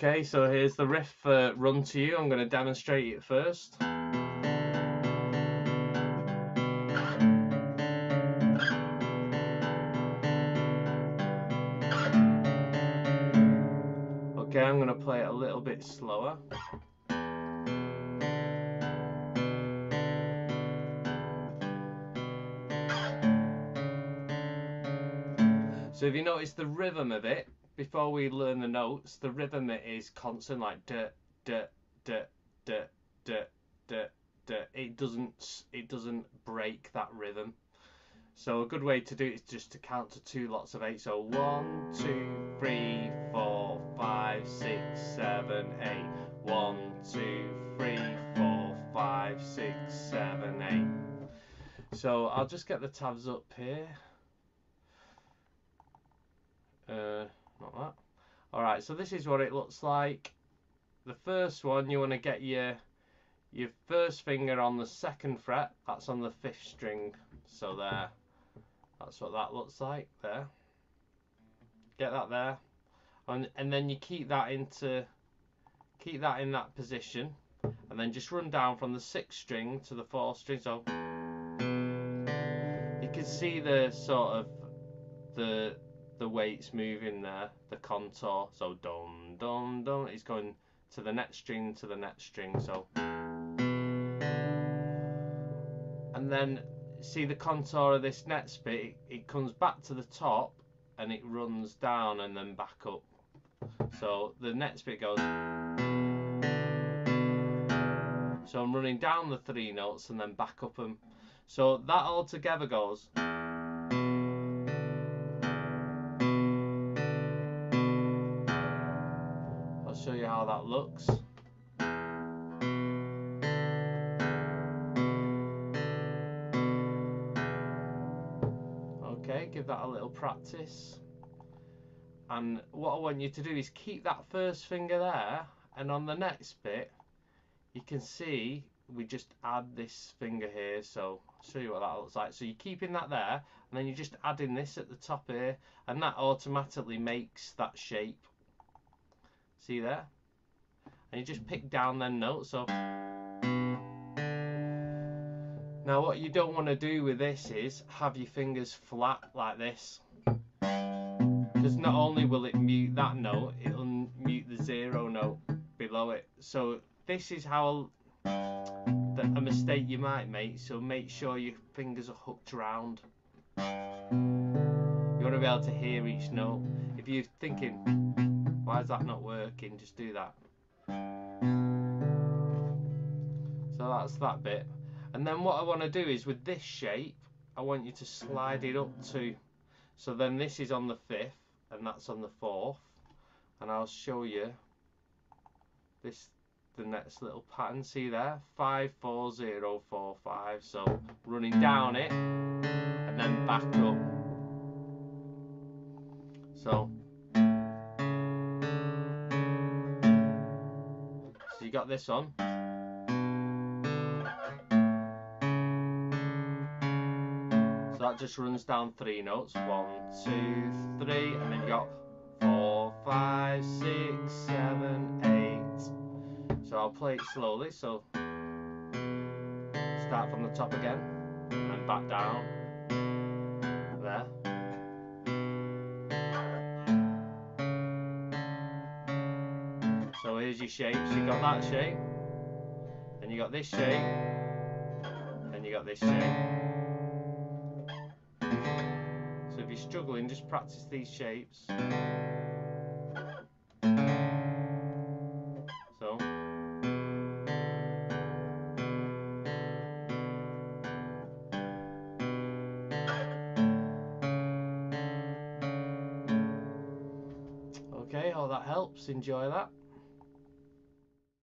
Okay, so here's the riff uh, run to you. I'm going to demonstrate it first. Okay, I'm going to play it a little bit slower. So if you notice the rhythm of it, before we learn the notes, the rhythm is constant, like d d d d d d d. It doesn't it doesn't break that rhythm. So a good way to do it is just to count to two lots of eight. So one, two, three, four, five, six, seven, eight. One, two, three, four, five, six, seven, eight. So I'll just get the tabs up here. Uh, not that. Alright, so this is what it looks like. The first one, you want to get your your first finger on the second fret. That's on the fifth string. So there. That's what that looks like there. Get that there. And, and then you keep that into keep that in that position and then just run down from the sixth string to the fourth string so you can see the sort of the the it's moving there, the contour. So dum dum dum. It's going to the next string to the next string. So and then see the contour of this next bit. It, it comes back to the top and it runs down and then back up. So the next bit goes. So I'm running down the three notes and then back up them. So that all together goes. How that looks. Okay, give that a little practice. And what I want you to do is keep that first finger there, and on the next bit, you can see we just add this finger here. So I'll show you what that looks like. So you're keeping that there, and then you're just adding this at the top here, and that automatically makes that shape See there? And you just pick down them notes. So now what you don't want to do with this is have your fingers flat like this. Because not only will it mute that note, it'll mute the zero note below it. So this is how a mistake you might make. So make sure your fingers are hooked around. You want to be able to hear each note. If you're thinking, why is that not working? Just do that. So that's that bit. And then what I want to do is with this shape, I want you to slide it up to, so then this is on the fifth and that's on the fourth. And I'll show you this, the next little pattern. See there? Five, four, zero, four, five. So running down it and then back up. So you got this on. So that just runs down three notes. One, two, three, and then you got four, five, six, seven, eight. So I'll play it slowly. So start from the top again and back down. Here's your shapes. You got that shape, and you got this shape, and you got this shape. So if you're struggling, just practice these shapes. So. Okay, all that helps. Enjoy that.